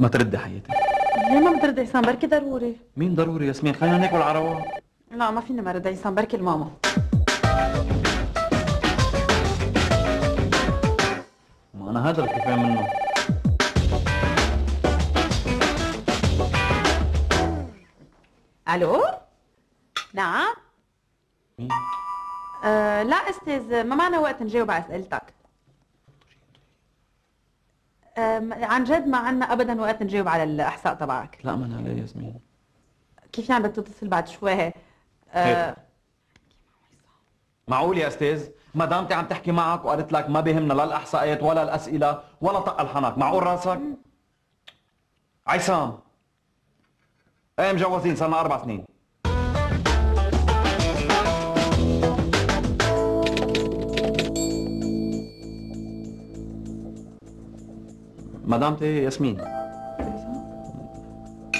ما تردي حياتي. ليه ما بترد عصام بركي ضروري. مين ضروري ياسمين خلينا ناكل رواق لا ما فيني ما رد عصام بركي الماما ما أنا هذا الكفاية منه. ألو؟ نعم. مين؟ آه لا أستاذ ما معنا وقت نجاوب على أسئلتك. عن جد ما عنا ابدا وقت نجاوب على الأحصاء تبعك. لا من علي ياسمين كيف يعني بدك تتصل بعد شوي. آه معقول يا أستاذ؟ مدامتي عم تحكي معك وقالت لك ما بيهمنا لا الأحصائيات ولا الأسئلة ولا طق الحنك معقول راسك؟ عصام. إيه مجوزين صرنا أربع سنين. مدامتي ياسمين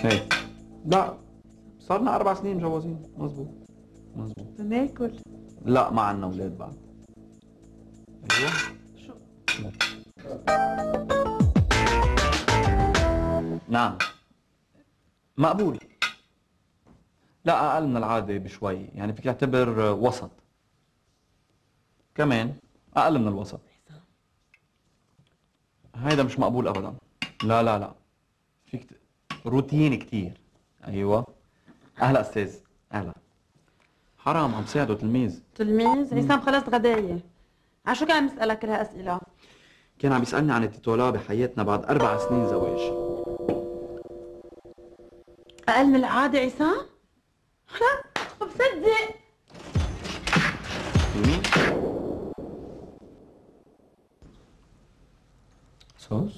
إيه لا صرنا أربع سنين مجوزين مزبوط مزبوط بناكل لا ما عنا أولاد بعد أيوه شو نعم مقبول لا أقل من العاده بشوي يعني فيك تعتبر وسط كمان أقل من الوسط هيدا مش مقبول ابدا. لا لا لا. فيك ت... روتين كتير. أيوه. أهلا أستاذ. أهلا. حرام عم ساعده تلميذ. تلميذ؟ عصام خلص غداية. عن شو كان يسألك كل هالأسئلة؟ كان عم يسألني عن التيتولا بحياتنا بعد أربع سنين زواج. أقل من العادة عصام؟ لا ما بصدق. صوص؟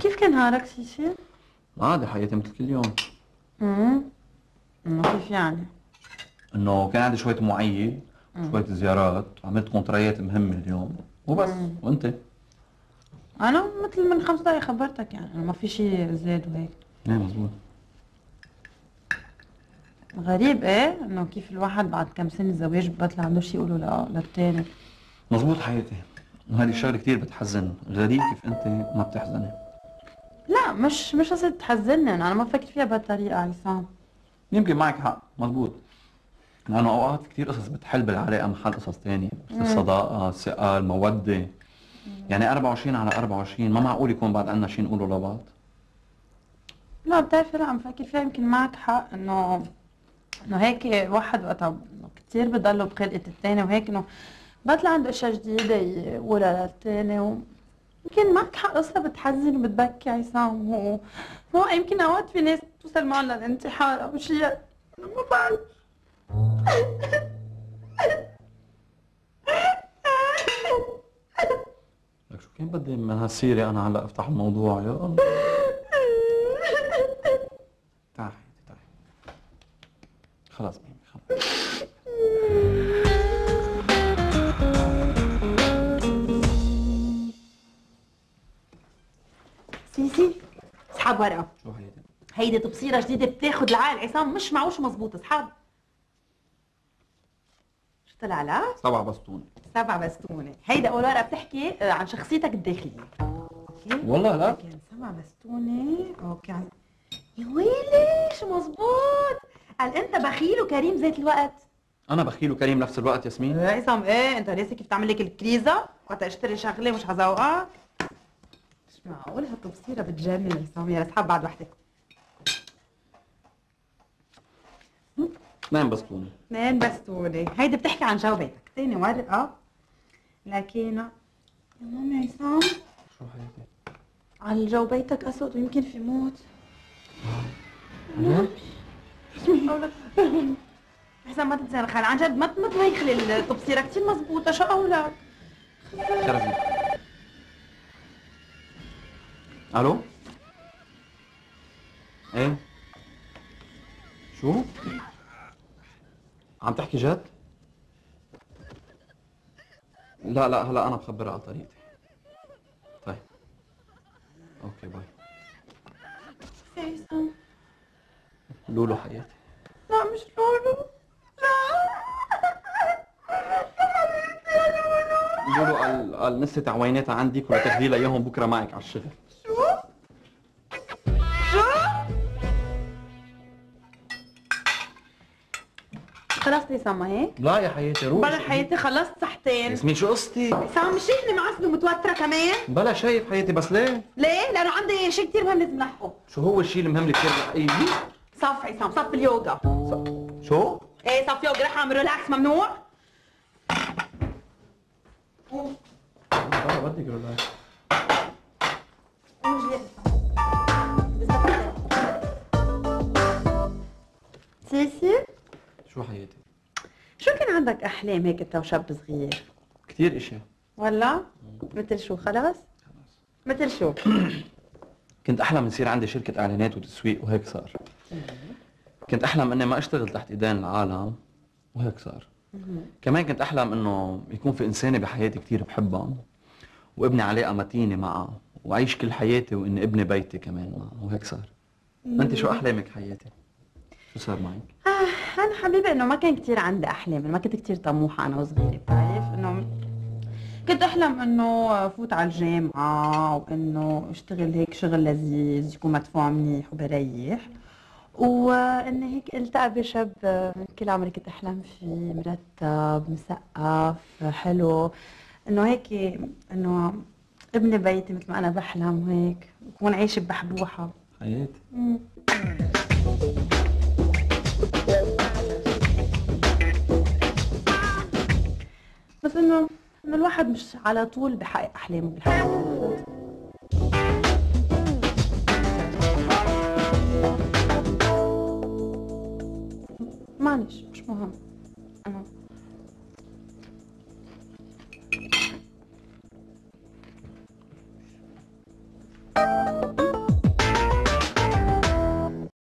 كيف كان نهارك سيسي؟ عادي حياتي مثل كل يوم. امم انه كيف يعني؟ إنه كان عندي شوية معيد شوية زيارات وعملت كونتريات مهمة اليوم. وبس. وأنت؟ أنا مثل من خمس دقايق خبرتك يعني. ما في شيء زاد وهيك. إيه مزبوط غريب إيه؟ إنه كيف الواحد بعد كم سنة زواج بطلع عنده شيء يقوله لا مزبوط حياتي وهذه الشغلة كثير بتحزن. غريب كيف أنت ما بتحزني؟ لا مش مش قصة تحزنني. أنا ما بفكر فيها بهالطريقة عصام يمكن معك حق. مزبوط لأنه أوقات كثير قصص بتحل بالعلاقة محل قصص ثانية مثل الصداقة الثقة المودة يعني 24 على 24 ما معقول يكون بعد عنا شيء نقوله لبعض؟ لا بتعرفي لا عم فكر فيها. يمكن معك حق انه إنه هيك واحد وقتها كثير بضله بخلقة التاني وهيك إنه بطلع عنده أشياء جديدة يقولها للتاني و... يمكن معك حق قصة بتحزن وبتبكي عصام و... هو يمكن أوقات في ناس توصل معهم للانتحار أو شيء. أنا ما بعرف. لك شو كان بدي من هالسيرة أنا هلأ أفتح الموضوع؟ يا الله. تعي تعي خلاص خلاص. سيسي اسحب شو حياتي هيدي تبصيرة جديدة بتاخد العقل عصام مش معقول شو مزبوط اسحب شو طلع لك؟ سبع بسطون سبع بستونة هيدا أول ورقة بتحكي آه، عن شخصيتك الداخلية. okay؟ والله لا. كان سبع بستونة okay. عن- يا ويلي شو مزبوط قال أنت بخيل وكريم ذات الوقت. أنا بخيل وكريم نفس الوقت ياسمين. إيه عصام إيه أنت ناسي كيف تعمل لك الكريزة؟ وقت أشتري شغلة مش ع ذوقك مش معقول هالتبصيرة بتجنن عصام يا اسحب بعد وحدك. اثنين بسطون اثنين بستونة هيدي بتحكي عن جو بيتك. تاني ورقة لكن يا مامي عصام. شو حياتي على جو بيتك أسود ويمكن في موت. حسام ما تنسى خال عن جد ما ما تميخلي التبصيرة كثير مزبوطة شو قولك ألو؟ إيه؟ شو؟ عم تحكي جد؟ لا لا هلا أنا بخبرها على طريقتي. طيب. okay bye. لولو حياتي. لا مش لولو. لا. لولو قال بقى ناسية عويناتها عندك ولا تاخذي لها إياهم بكرة معك على الشغل. خلاص سما هيك؟ لا يا حياتي روح بلا حياتي خلصت صحتين ياسمين شو قصتي؟ سام شايفني معصبة ومتوترة كمان؟ بلا شايف حياتي بس ليه؟ ليه؟ لأنه عندي شيء كثير مهم لازم لحقه شو هو الشيء المهم لك كثير رح صف عصام صف اليوغا شو؟ إيه صف يوغا رح أعمل relax ممنوع؟ آه بدك relax سيسي شو حياتي؟ شو كان عندك احلام هيك انت وشاب صغير؟ كثير اشياء ولا؟ مثل شو خلاص؟ مثل شو؟ كنت أحلم يصير عندي شركة إعلانات وتسويق وهيك صار كنت أحلم إني ما أشتغل تحت إيدين العالم وهيك صار كمان كنت أحلم إنه يكون في إنسانة بحياتي كثير بحبها وابني علاقة متينة معها وأعيش كل حياتي واني ابني بيتي كمان معها وهيك صار أنت شو أحلامك حياتي؟ شو صار معك؟ آه أنا حبيبي إنه ما كان كثير عندي أحلام ما كنت كثير طموحة أنا وصغيرة بتعرف؟ إنه كنت أحلم إنه فوت على الجامعة وإنه أشتغل هيك شغل لذيذ يكون مدفوع منيح وبريح واني هيك التقى بشاب كل عمري كنت أحلم فيه مرتب مثقف حلو. إنه هيك إنه ابني بيتي مثل ما أنا بحلم وهيك وكون عايشة ببحبوحه حياتي. بس انه إنه الواحد مش على طول بحقق أحلامه بالحياة. معلش مش مهم.